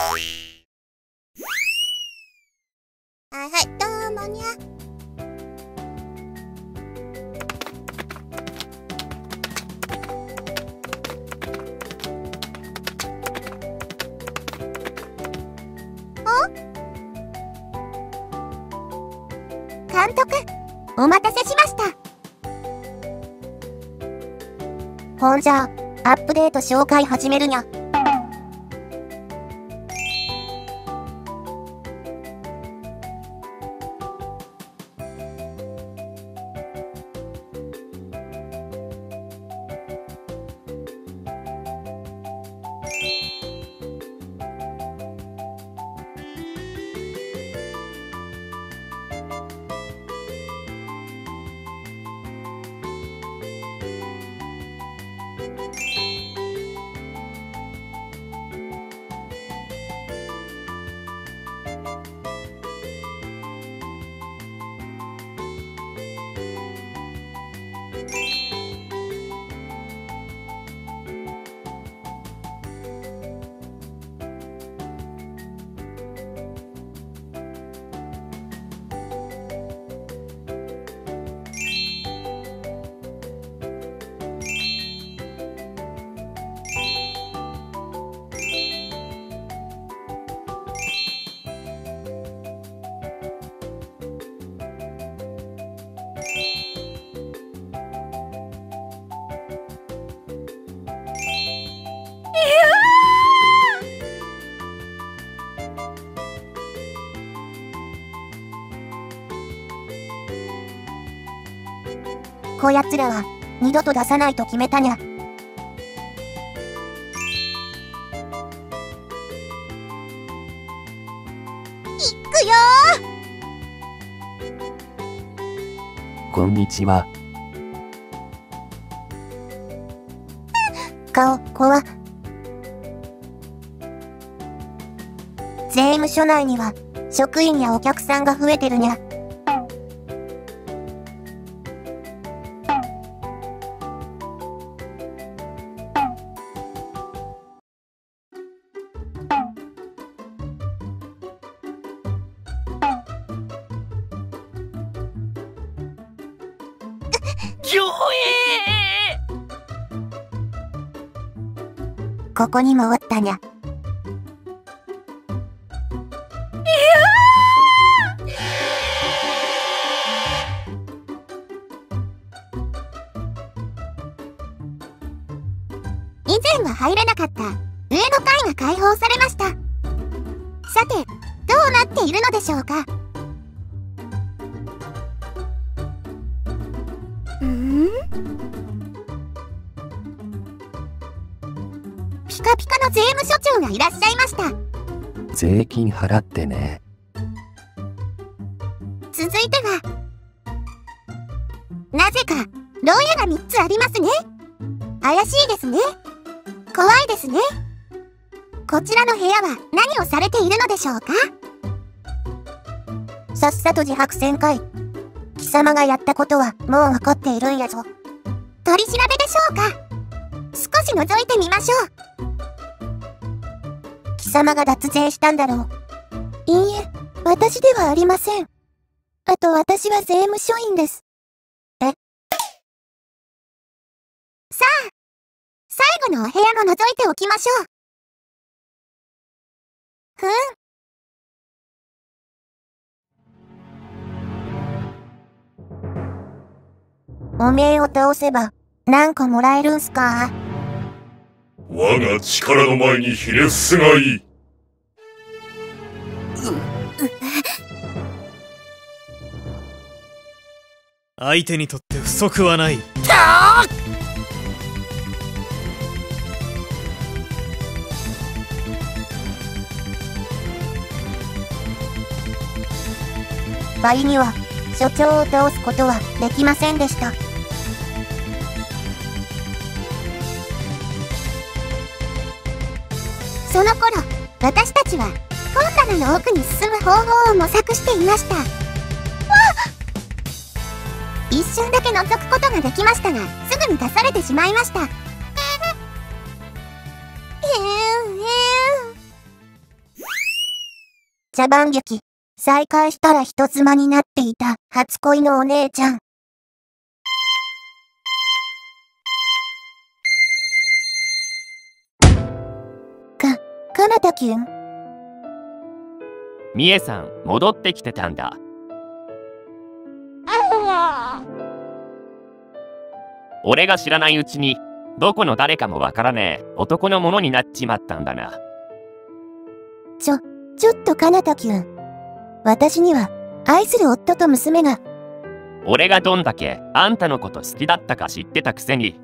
はいはいどうもにゃ。監督お待たせしました。ほんじゃアップデート紹介始めるにゃ。こやつらは二度と出さないと決めたにゃ。いくよこんにちは。顔怖税務署内には職員やお客さんが増えてるにゃぎょここにもおったにゃ。以前は入れなかった。上の階が開放されました。さてどうなっているのでしょうかうん。ピカピカの税務署長がいらっしゃいました。税金払ってね。続いてはなぜか牢屋が3つありますね。怪しいですね。怖いですね。こちらの部屋は何をされているのでしょうか？さっさと自白せんかい貴様がやったことはもうわかっているんやぞ取り調べでしょうか少し覗いてみましょう貴様が脱税したんだろういいえ私ではありませんあと私は税務署員です。え？さあ、最後のお部屋も覗いておきましょう。ふん。おめえを倒せば、何個もらえるんすか？我が力の前にひれ伏すがいい。相手にとって不足はない倍には、所長を倒すことはできませんでした。その頃、私たちは本棚の奥に進む方法を模索していました。わ一瞬だけ覗くことができましたが、すぐに出されてしまいました。茶番劇。再会したら人妻になっていた初恋のお姉ちゃん。みえさん戻ってきてたんだ。俺が知らないうちにどこの誰かもわからねえ。男のものになっちまったんだな。ちょ、ちょっとかなたきゅん。私には、愛する夫と娘が、俺がどんだけあんたのこと好きだったか知ってたくせに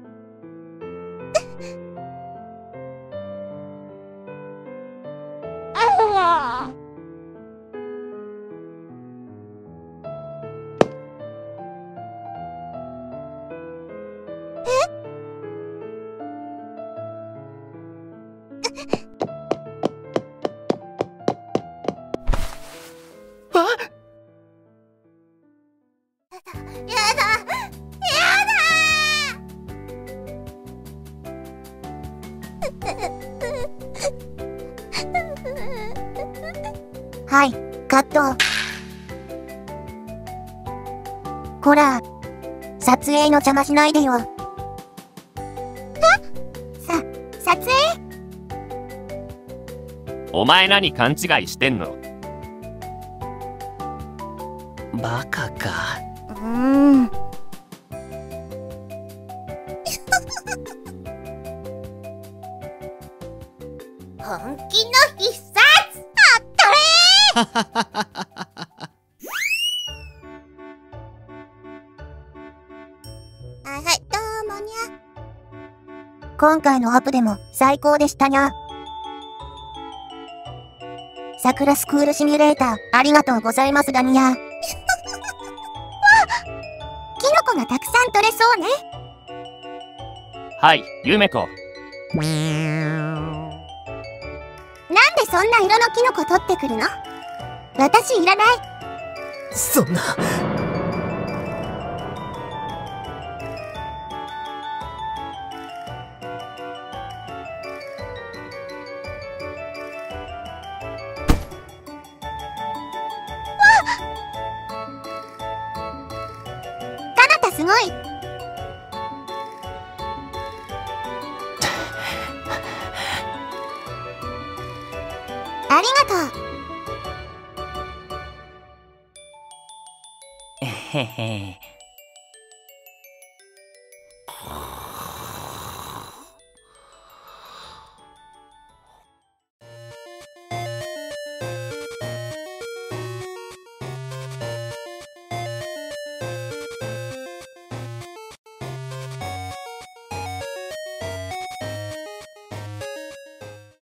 はい、カット。こら、撮影の邪魔しないでよ。さ、撮影？お前何勘違いしてんの？バカか。うーん。本気の必 はいはい、どうもにゃ。今回のアップでも最高でしたにゃ。桜スクールシミュレーター、ありがとうございますだにゃ。キノコがたくさん取れそうね。はいゆめ子なんでそんな色のキノコ取ってくるの？私いらない。そんなすごい。ありがとう。Hehe.